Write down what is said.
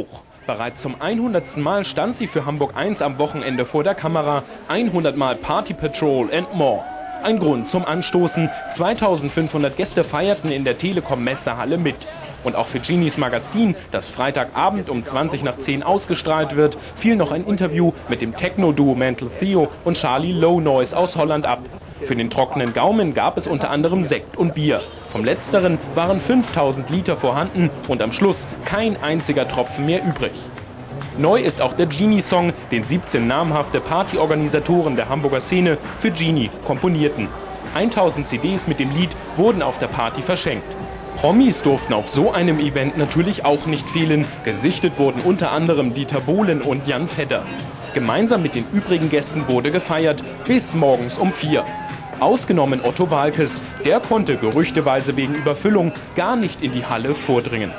hoch. Bereits zum 100. Mal stand sie für Hamburg 1 am Wochenende vor der Kamera. 100 Mal Party Patrol and more. Ein Grund zum Anstoßen. 2500 Gäste feierten in der Telekom Messehalle mit. Und auch für Genies Magazin, das Freitagabend um 20 nach 10 ausgestrahlt wird, fiel noch ein Interview mit dem Techno-Duo Mental Theo und Charlie Low Noise aus Holland ab. Für den trockenen Gaumen gab es unter anderem Sekt und Bier. Vom letzteren waren 5000 Liter vorhanden und am Schluss kein einziger Tropfen mehr übrig. Neu ist auch der Genie-Song, den 17 namhafte Partyorganisatoren der Hamburger Szene für Genie komponierten. 1000 CDs mit dem Lied wurden auf der Party verschenkt. Promis durften auf so einem Event natürlich auch nicht fehlen. Gesichtet wurden unter anderem Dieter Bohlen und Jan Vetter. Gemeinsam mit den übrigen Gästen wurde gefeiert bis morgens um vier. Ausgenommen Otto Walkes, der konnte gerüchteweise wegen Überfüllung gar nicht in die Halle vordringen.